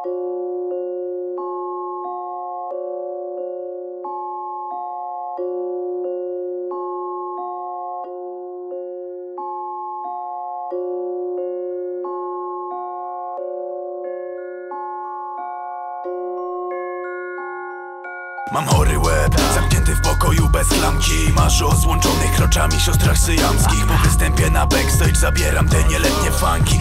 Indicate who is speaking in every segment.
Speaker 1: Mam chory łeb, zamknięty w pokoju bez klamki. Masz o złączonych kroczami siostrach syjamskich Po występie na backstage zabieram te nieletnie funki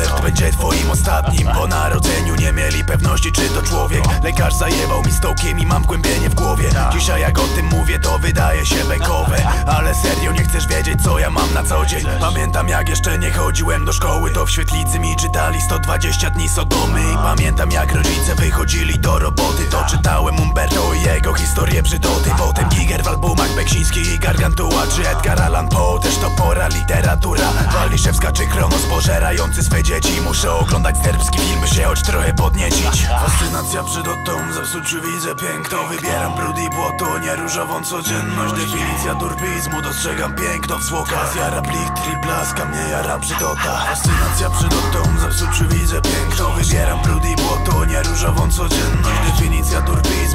Speaker 1: koncert będzie twoim ostatnim. Po narodzeniu nie mieli pewności czy to człowiek. Lekarz zajebał mi stokiem i mam głębienie w głowie. Dzisiaj jak o tym mówię to wydaje się bekowe. Ale serio nie chcesz wiedzieć co ja mam na co dzień. Pamiętam jak jeszcze nie chodziłem do szkoły. To w świetlicy mi czytali 120 dni Sodomy. I pamiętam jak rodzice wychodzili do roboty. To czytałem Umberto historię brzydoty Potem Giger w albumach Beksiński i Gargantua Czy Edgar Allan Poe, też to pora literatura. Waliszewska czy Kronos pożerający swe dzieci. Muszę oglądać serbski film, by się choć trochę podniecić. Fascynacja przydotą, zepsuciu widzę piękno Wybieram brud i błoto, nie różową codzienność. Definicja turbizmu, dostrzegam piękno w zwłokach. Jara blik, triblaska, mnie jara brzydota Fascynacja przydotą, zepsuciu widzę piękno Wybieram brud i błoto, nie różową codzienność. Definicja turbizmu,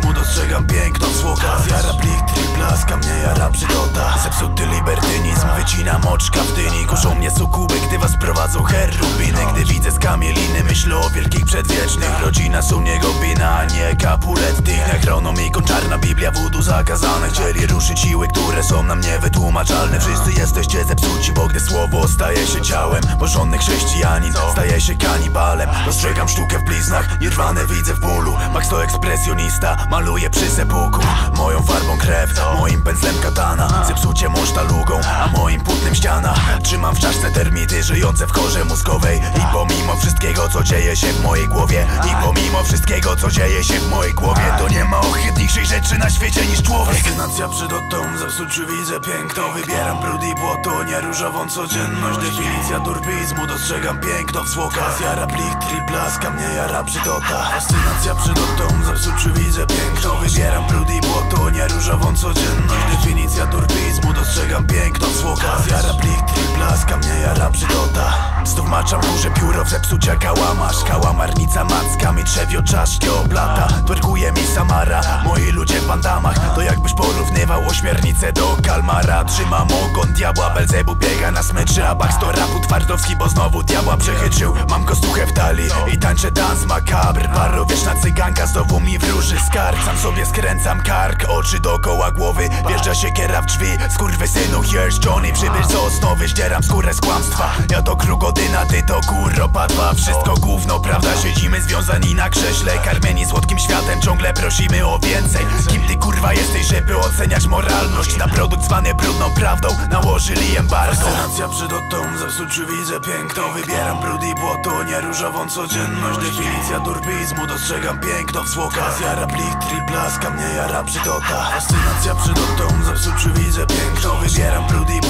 Speaker 1: libertynizm, wycinam oczka w dyni. Kuszą mnie sukuby, gdy was prowadzą herubiny Gdy widzę skamieliny, myślę o wielkich przedwiecznych. Rodzina sumniego bina, a nie kapuletty Necronomicon, czarna biblia, wudu zakazane. Chcieli ruszyć siły, które są nam niewytłumaczalne. Wszyscy jesteście zepsuci, bo gdy słowo staje się ciałem Porządny chrześcijanin staje się kanibalem. Dostrzegam sztukę w bliznach, nirwane widzę w bólu. Max to ekspresjonista, maluje przy sepuku. Moją farbą krew, moim pędzlem katana. Zepsucie mąż talugą, a moim płótnem ściana. Trzymam w czaszce termity żyjące w korze mózgowej. I pomimo wszystkiego co dzieje się w mojej głowie I pomimo wszystkiego co dzieje się w mojej głowie To nie ma ohydniejszej rzeczy na świecie niż człowiek. Fascynacja przydotą, zepsuciu widzę piękno. Wybieram brud i błoto, nie różową codzienność. Definicja turbizmu, dostrzegam piękno w zwłokach. Jara blik, triblaska, mnie jara brzydota Fascynacja przydotą, zepsuciu widzę piękno. Wybieram brud i błoto, nie różową codzienność. Definicja turbizmu, dostrzegam w zwłokach Znów maczam kurze pióro w zepsucia kałamarz Kałamarnica mackami trzewio czaszki oblata. Twerkuje mi Samara, moi ludzie w bandamach To jakbyś porównywał ośmiornicę do kalmara. Trzymam ogon diabła, Belzebu biega na smyczy A Bax rapu twardowski, bo znowu diabła przechyczył. Mam kostuchę w talii i tańczę dans makabr. Parowieczna cyganka znowu mi wróży. Skarb Sam sobie skręcam kark, oczy dookoła głowy. Wjeżdża się kiera w drzwi, synu here's Johnny. Przybierz z osnowy, ścieram skórę z kłamstwa. Ja to krugodyna, ty to kurropa dwa Wszystko gówno, prawda? Siedzimy związani na krześle Karmieni słodkim światem, ciągle prosimy o więcej. Kim ty kurwa jesteś, żeby oceniać moralność? Na produkt zwany brudną prawdą nałożyli embargo Fascynacja przydotą, zepsuciu widzę piękno Wybieram brud i błoto, nie różową codzienność. Definicja turbizmu, dostrzegam piękno. W zwłokach Jara blik, triblaska, mnie jara brzydota Fascynacja przydotą, zepsuciu widzę piękno Wybieram brud i